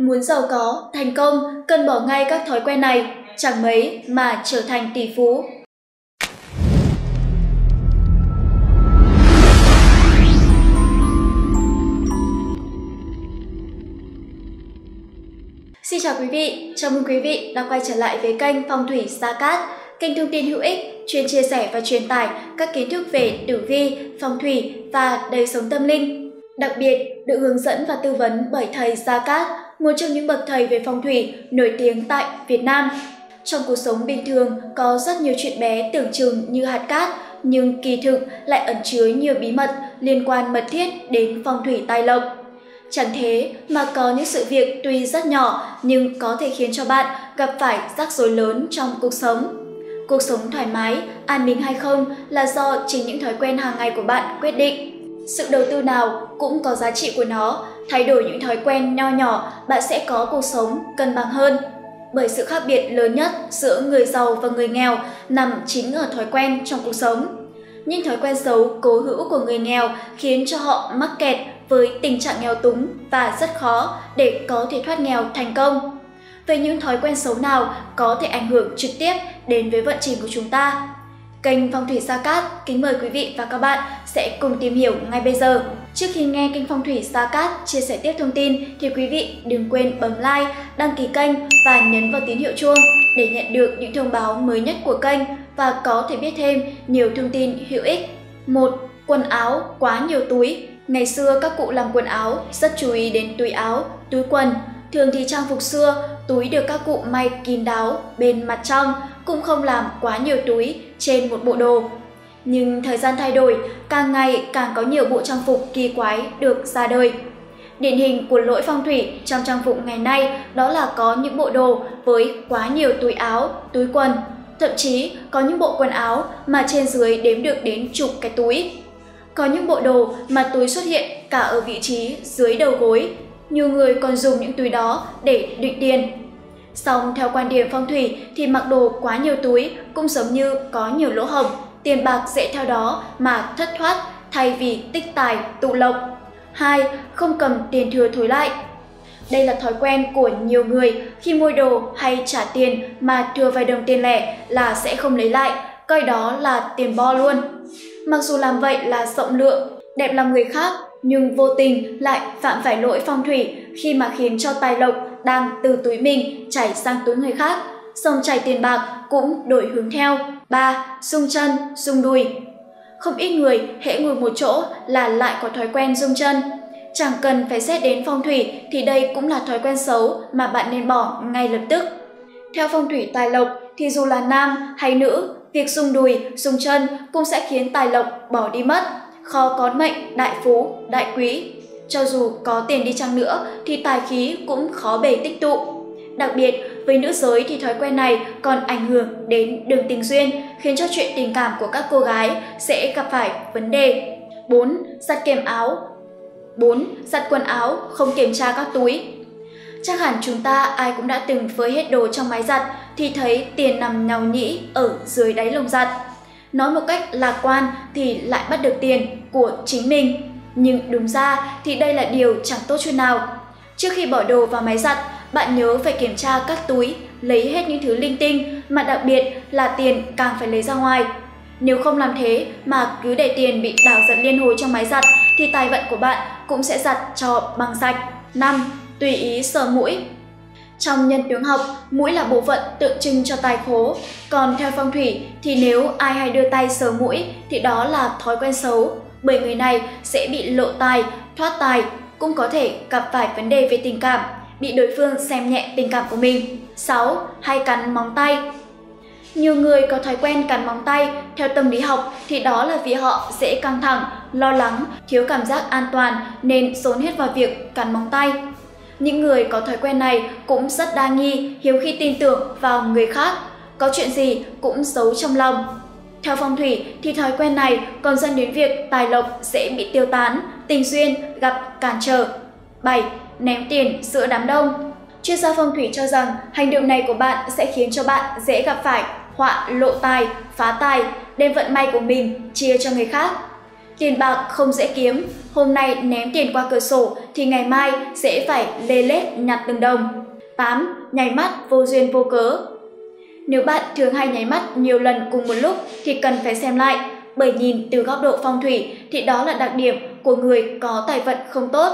Muốn giàu có, thành công, cần bỏ ngay các thói quen này, chẳng mấy mà trở thành tỷ phú. Xin chào quý vị, chào mừng quý vị đã quay trở lại với kênh Phong thủy Sa Cát, kênh thông tin hữu ích chuyên chia sẻ và truyền tải các kiến thức về tử vi, phong thủy và đời sống tâm linh. Đặc biệt, được hướng dẫn và tư vấn bởi thầy Sa Cát, một trong những bậc thầy về phong thủy nổi tiếng tại Việt Nam. Trong cuộc sống bình thường có rất nhiều chuyện bé tưởng chừng như hạt cát, nhưng kỳ thực lại ẩn chứa nhiều bí mật liên quan mật thiết đến phong thủy tài lộc. Chẳng thế mà có những sự việc tuy rất nhỏ nhưng có thể khiến cho bạn gặp phải rắc rối lớn trong cuộc sống. Cuộc sống thoải mái, an bình hay không là do chính những thói quen hàng ngày của bạn quyết định. Sự đầu tư nào cũng có giá trị của nó, thay đổi những thói quen nho nhỏ, bạn sẽ có cuộc sống cân bằng hơn. Bởi sự khác biệt lớn nhất giữa người giàu và người nghèo nằm chính ở thói quen trong cuộc sống. Những thói quen xấu cố hữu của người nghèo khiến cho họ mắc kẹt với tình trạng nghèo túng và rất khó để có thể thoát nghèo thành công. Về những thói quen xấu nào có thể ảnh hưởng trực tiếp đến với vận trình của chúng ta? Kênh Phong thủy Sa Cát kính mời quý vị và các bạn sẽ cùng tìm hiểu ngay bây giờ. Trước khi nghe kênh Phong thủy Sa Cát chia sẻ tiếp thông tin thì quý vị đừng quên bấm like, đăng ký kênh và nhấn vào tín hiệu chuông để nhận được những thông báo mới nhất của kênh và có thể biết thêm nhiều thông tin hữu ích. một Quần áo quá nhiều túi Ngày xưa các cụ làm quần áo rất chú ý đến túi áo, túi quần. Thường thì trang phục xưa, túi được các cụ may kín đáo bên mặt trong, cũng không làm quá nhiều túi trên một bộ đồ. Nhưng thời gian thay đổi, càng ngày càng có nhiều bộ trang phục kỳ quái được ra đời. Điển hình của lỗi phong thủy trong trang phục ngày nay đó là có những bộ đồ với quá nhiều túi áo, túi quần. Thậm chí có những bộ quần áo mà trên dưới đếm được đến chục cái túi. Có những bộ đồ mà túi xuất hiện cả ở vị trí dưới đầu gối. Nhiều người còn dùng những túi đó để đựng tiền. Song theo quan điểm phong thủy thì mặc đồ quá nhiều túi cũng giống như có nhiều lỗ hổng, tiền bạc dễ theo đó mà thất thoát thay vì tích tài tụ lộc. 2. Không cầm tiền thừa thối lại. Đây là thói quen của nhiều người khi mua đồ hay trả tiền mà thừa vài đồng tiền lẻ là sẽ không lấy lại, coi đó là tiền bo luôn. Mặc dù làm vậy là rộng lượng, đẹp lòng người khác, nhưng vô tình lại phạm phải lỗi phong thủy khi mà khiến cho tài lộc đang từ túi mình chảy sang túi người khác. Dòng chảy tiền bạc cũng đổi hướng theo. 3. Rung chân, rung đùi Không ít người hễ ngồi một chỗ là lại có thói quen rung chân. Chẳng cần phải xét đến phong thủy thì đây cũng là thói quen xấu mà bạn nên bỏ ngay lập tức. Theo phong thủy tài lộc thì dù là nam hay nữ Việc rung đùi, rung chân cũng sẽ khiến tài lộc bỏ đi mất, khó có mệnh đại phú, đại quý. Cho dù có tiền đi chăng nữa thì tài khí cũng khó bề tích tụ. Đặc biệt, với nữ giới thì thói quen này còn ảnh hưởng đến đường tình duyên, khiến cho chuyện tình cảm của các cô gái sẽ gặp phải vấn đề. 4. Giặt kèm áo 4. Giặt quần áo, không kiểm tra các túi. Chắc hẳn chúng ta ai cũng đã từng phơi hết đồ trong máy giặt thì thấy tiền nằm nhào nhĩ ở dưới đáy lồng giặt. Nói một cách lạc quan thì lại bắt được tiền của chính mình. Nhưng đúng ra thì đây là điều chẳng tốt chút nào. Trước khi bỏ đồ vào máy giặt, bạn nhớ phải kiểm tra các túi, lấy hết những thứ linh tinh mà đặc biệt là tiền càng phải lấy ra ngoài. Nếu không làm thế mà cứ để tiền bị đảo giật liên hồi trong máy giặt thì tài vận của bạn cũng sẽ giặt cho bằng sạch. 5. Tùy ý sờ mũi trong nhân tướng học, mũi là bộ phận tượng trưng cho tài khố. Còn theo phong thủy thì nếu ai hay đưa tay sờ mũi thì đó là thói quen xấu, bởi người này sẽ bị lộ tài, thoát tài, cũng có thể gặp phải vấn đề về tình cảm, bị đối phương xem nhẹ tình cảm của mình. 6. Hay cắn móng tay Nhiều người có thói quen cắn móng tay, theo tâm lý học thì đó là vì họ dễ căng thẳng, lo lắng, thiếu cảm giác an toàn nên dồn hết vào việc cắn móng tay. Những người có thói quen này cũng rất đa nghi, hiếu khi tin tưởng vào người khác, có chuyện gì cũng giấu trong lòng. Theo phong thủy thì thói quen này còn dẫn đến việc tài lộc dễ bị tiêu tán, tình duyên gặp cản trở. 7. Ném tiền giữa đám đông Chuyên gia phong thủy cho rằng hành động này của bạn sẽ khiến cho bạn dễ gặp phải họa lộ tài, phá tài, đem vận may của mình chia cho người khác. Tiền bạc không dễ kiếm, hôm nay ném tiền qua cửa sổ thì ngày mai sẽ phải lê lết nhặt từng đồng. 8. Nháy mắt vô duyên vô cớ nếu bạn thường hay nháy mắt nhiều lần cùng một lúc thì cần phải xem lại, bởi nhìn từ góc độ phong thủy thì đó là đặc điểm của người có tài vận không tốt.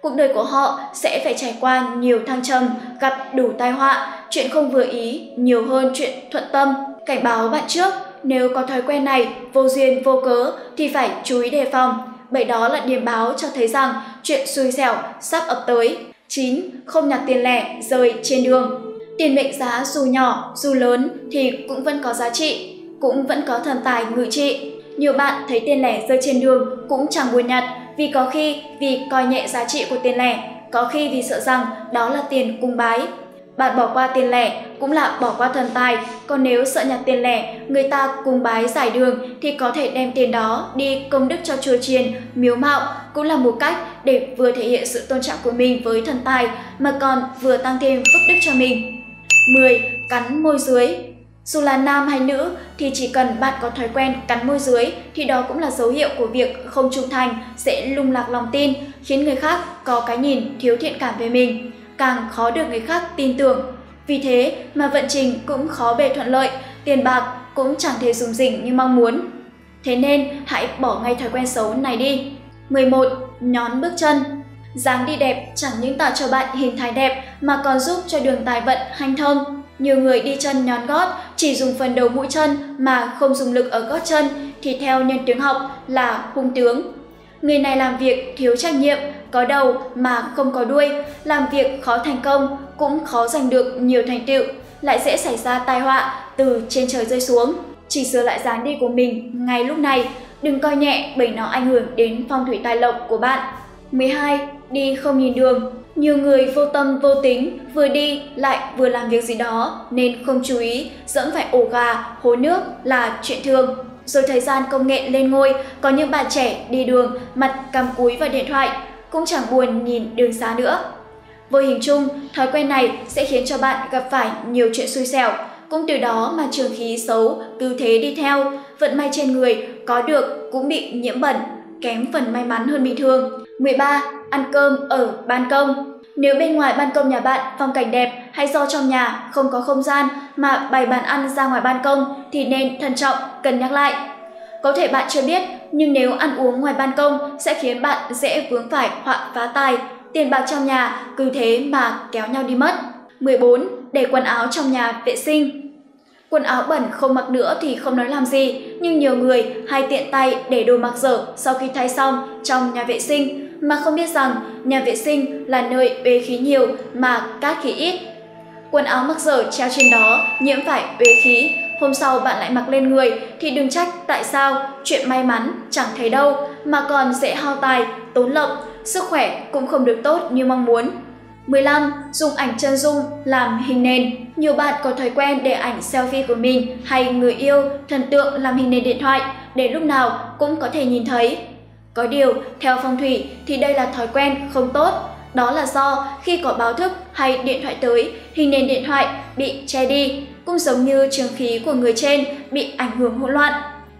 Cuộc đời của họ sẽ phải trải qua nhiều thăng trầm, gặp đủ tai họa, chuyện không vừa ý nhiều hơn chuyện thuận tâm. Cảnh báo bạn trước, nếu có thói quen này vô duyên vô cớ thì phải chú ý đề phòng, bởi đó là điểm báo cho thấy rằng chuyện xui xẻo sắp ập tới. 9. Không nhặt tiền lẻ rơi trên đường. Tiền mệnh giá dù nhỏ, dù lớn thì cũng vẫn có giá trị, cũng vẫn có thần tài ngự trị. Nhiều bạn thấy tiền lẻ rơi trên đường cũng chẳng buồn nhặt vì có khi vì coi nhẹ giá trị của tiền lẻ, có khi vì sợ rằng đó là tiền cung bái. Bạn bỏ qua tiền lẻ cũng là bỏ qua thần tài, còn nếu sợ nhặt tiền lẻ, người ta cung bái giải đường thì có thể đem tiền đó đi công đức cho chùa chiền, miếu mạo cũng là một cách để vừa thể hiện sự tôn trọng của mình với thần tài mà còn vừa tăng thêm phước đức cho mình. 10. Cắn môi dưới dù là nam hay nữ thì chỉ cần bạn có thói quen cắn môi dưới thì đó cũng là dấu hiệu của việc không trung thành sẽ lung lạc lòng tin, khiến người khác có cái nhìn thiếu thiện cảm về mình, càng khó được người khác tin tưởng. Vì thế mà vận trình cũng khó bề thuận lợi, tiền bạc cũng chẳng thể dùng dỉnh như mong muốn. Thế nên hãy bỏ ngay thói quen xấu này đi. 11. Nhón bước chân dáng đi đẹp chẳng những tạo cho bạn hình thái đẹp mà còn giúp cho đường tài vận hanh thông. Nhiều người đi chân nhón gót chỉ dùng phần đầu mũi chân mà không dùng lực ở gót chân thì theo nhân tướng học là hung tướng. Người này làm việc thiếu trách nhiệm, có đầu mà không có đuôi, làm việc khó thành công, cũng khó giành được nhiều thành tựu, lại dễ xảy ra tai họa từ trên trời rơi xuống. Chỉ sửa lại dáng đi của mình ngay lúc này, đừng coi nhẹ bởi nó ảnh hưởng đến phong thủy tài lộc của bạn. 12. Đi không nhìn đường nhiều người vô tâm vô tính, vừa đi lại vừa làm việc gì đó nên không chú ý, dẫm phải ổ gà, hố nước là chuyện thường. Rồi thời gian công nghệ lên ngôi, có những bạn trẻ đi đường, mặt cầm cúi vào điện thoại, cũng chẳng buồn nhìn đường xa nữa. Vô hình chung, thói quen này sẽ khiến cho bạn gặp phải nhiều chuyện xui xẻo, cũng từ đó mà trường khí xấu cứ thế đi theo, vận may trên người có được cũng bị nhiễm bẩn, kém phần may mắn hơn bình thường. 13. Ăn cơm ở ban công Nếu bên ngoài ban công nhà bạn phong cảnh đẹp hay do trong nhà không có không gian mà bày bàn ăn ra ngoài ban công thì nên thận trọng, cân nhắc lại. Có thể bạn chưa biết, nhưng nếu ăn uống ngoài ban công sẽ khiến bạn dễ vướng phải họa phá tài, tiền bạc trong nhà cứ thế mà kéo nhau đi mất. 14. Để quần áo trong nhà vệ sinh Quần áo bẩn không mặc nữa thì không nói làm gì, nhưng nhiều người hay tiện tay để đồ mặc dở sau khi thay xong trong nhà vệ sinh mà không biết rằng nhà vệ sinh là nơi uế khí nhiều mà cát khí ít. Quần áo mặc dở treo trên đó nhiễm phải uế khí, hôm sau bạn lại mặc lên người thì đừng trách tại sao chuyện may mắn chẳng thấy đâu mà còn dễ hao tài, tốn lộc, sức khỏe cũng không được tốt như mong muốn. 15. Dùng ảnh chân dung làm hình nền. Nhiều bạn có thói quen để ảnh selfie của mình hay người yêu, thần tượng làm hình nền điện thoại để lúc nào cũng có thể nhìn thấy. Có điều, theo phong thủy thì đây là thói quen không tốt. Đó là do khi có báo thức hay điện thoại tới, hình nền điện thoại bị che đi, cũng giống như trường khí của người trên bị ảnh hưởng hỗn loạn.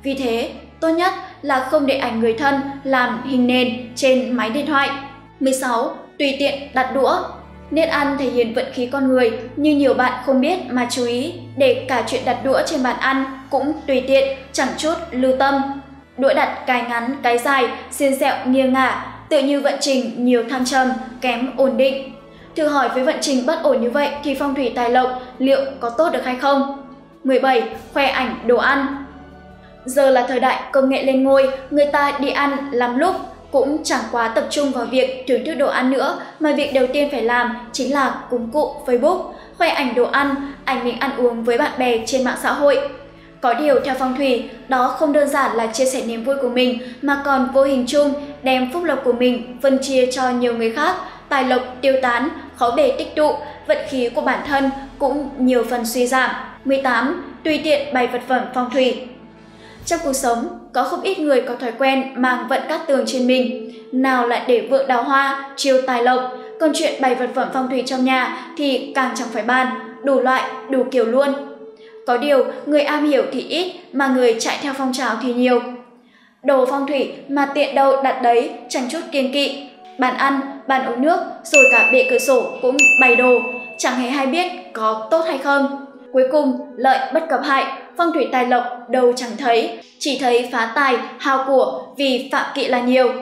Vì thế, tốt nhất là không để ảnh người thân làm hình nền trên máy điện thoại. 16. Tùy tiện đặt đũa Nét ăn thể hiện vận khí con người, như nhiều bạn không biết mà chú ý, để cả chuyện đặt đũa trên bàn ăn cũng tùy tiện, chẳng chút lưu tâm. Đũa đặt cái ngắn, cái dài, xiên dẹo nghiêng ngả, tự như vận trình nhiều thăng trầm, kém ổn định. Thử hỏi với vận trình bất ổn như vậy thì phong thủy tài lộc liệu có tốt được hay không? 17. Khoe ảnh đồ ăn Giờ là thời đại công nghệ lên ngôi, người ta đi ăn lắm lúc, cũng chẳng quá tập trung vào việc thưởng thức đồ ăn nữa mà việc đầu tiên phải làm chính là cúng cụ Facebook, khoe ảnh đồ ăn, ảnh mình ăn uống với bạn bè trên mạng xã hội. Có điều theo phong thủy, đó không đơn giản là chia sẻ niềm vui của mình mà còn vô hình chung đem phúc lộc của mình phân chia cho nhiều người khác, tài lộc tiêu tán, khó bề tích tụ, vận khí của bản thân cũng nhiều phần suy giảm. 18. Tùy tiện bày vật phẩm phong thủy trong cuộc sống, có không ít người có thói quen mang vận cát tường trên mình, nào lại để vượng đào hoa, chiêu tài lộc, còn chuyện bày vật phẩm phong thủy trong nhà thì càng chẳng phải bàn, đủ loại, đủ kiểu luôn. Có điều, người am hiểu thì ít mà người chạy theo phong trào thì nhiều. Đồ phong thủy mà tiện đâu đặt đấy, chẳng chút kiên kỵ. Bàn ăn, bàn uống nước, rồi cả bệ cửa sổ cũng bày đồ, chẳng hề hay biết có tốt hay không. Cuối cùng, lợi bất cập hại, phong thủy tài lộc đâu chẳng thấy, chỉ thấy phá tài, hao của vì phạm kỵ là nhiều.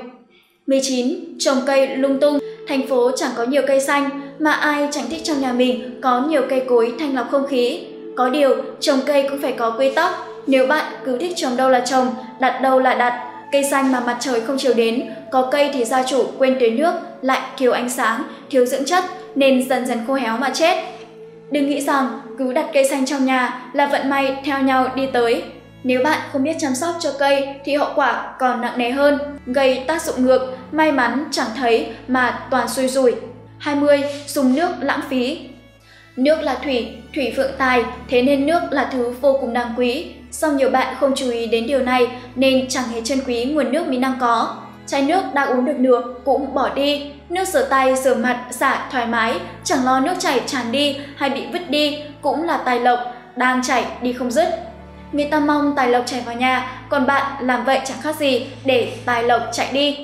19. Trồng cây lung tung Thành phố chẳng có nhiều cây xanh, mà ai chẳng thích trong nhà mình có nhiều cây cối thanh lọc không khí. Có điều, trồng cây cũng phải có quy tắc. Nếu bạn cứ thích trồng đâu là trồng, đặt đâu là đặt, cây xanh mà mặt trời không chiều đến, có cây thì gia chủ quên tưới nước, lại thiếu ánh sáng, thiếu dưỡng chất nên dần dần khô héo mà chết. Đừng nghĩ rằng cứ đặt cây xanh trong nhà là vận may theo nhau đi tới. Nếu bạn không biết chăm sóc cho cây thì hậu quả còn nặng nề hơn, gây tác dụng ngược, may mắn chẳng thấy mà toàn xui rủi. 20. Dùng nước lãng phí Nước là thủy, thủy vượng tài, thế nên nước là thứ vô cùng đáng quý. Song nhiều bạn không chú ý đến điều này nên chẳng hề trân quý nguồn nước mình đang có. Chai nước đang uống được nửa cũng bỏ đi, nước rửa tay, rửa mặt, xả thoải mái, chẳng lo nước chảy tràn đi hay bị vứt đi cũng là tài lộc, đang chảy đi không dứt. Người ta mong tài lộc chảy vào nhà, còn bạn làm vậy chẳng khác gì để tài lộc chạy đi.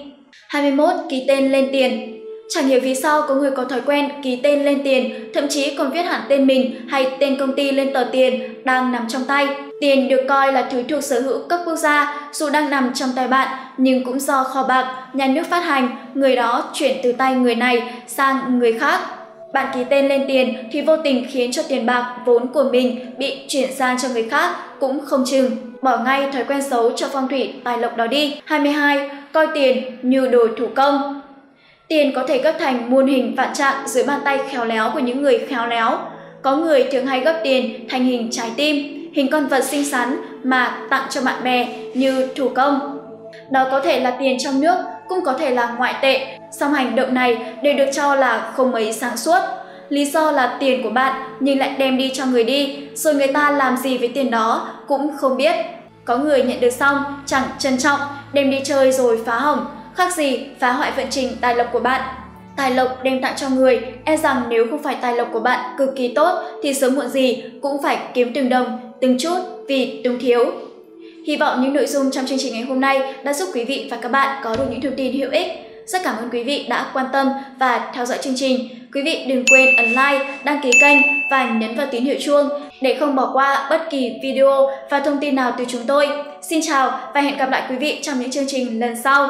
21. Ký tên lên tiền Chẳng hiểu vì sao có người có thói quen ký tên lên tiền, thậm chí còn viết hẳn tên mình hay tên công ty lên tờ tiền đang nằm trong tay. Tiền được coi là thứ thuộc sở hữu cấp quốc gia, dù đang nằm trong tay bạn, nhưng cũng do kho bạc, nhà nước phát hành, người đó chuyển từ tay người này sang người khác. Bạn ký tên lên tiền thì vô tình khiến cho tiền bạc vốn của mình bị chuyển sang cho người khác cũng không chừng. Bỏ ngay thói quen xấu cho phong thủy tài lộc đó đi. 22. Coi tiền như đồ thủ công Tiền có thể gấp thành muôn hình vạn trạng dưới bàn tay khéo léo của những người khéo léo. Có người thường hay gấp tiền thành hình trái tim, hình con vật xinh xắn mà tặng cho bạn bè như thủ công. Đó có thể là tiền trong nước, cũng có thể là ngoại tệ, song hành động này đều được cho là không mấy sáng suốt. Lý do là tiền của bạn nhưng lại đem đi cho người đi, rồi người ta làm gì với tiền đó cũng không biết. Có người nhận được xong chẳng trân trọng, đem đi chơi rồi phá hỏng, khác gì phá hoại vận trình tài lộc của bạn. Tài lộc đem tặng cho người, e rằng nếu không phải tài lộc của bạn cực kỳ tốt thì sớm muộn gì cũng phải kiếm từng đồng, từng chút vì túng thiếu. Hy vọng những nội dung trong chương trình ngày hôm nay đã giúp quý vị và các bạn có được những thông tin hữu ích. Rất cảm ơn quý vị đã quan tâm và theo dõi chương trình. Quý vị đừng quên ấn like, đăng ký kênh và nhấn vào tín hiệu chuông để không bỏ qua bất kỳ video và thông tin nào từ chúng tôi. Xin chào và hẹn gặp lại quý vị trong những chương trình lần sau.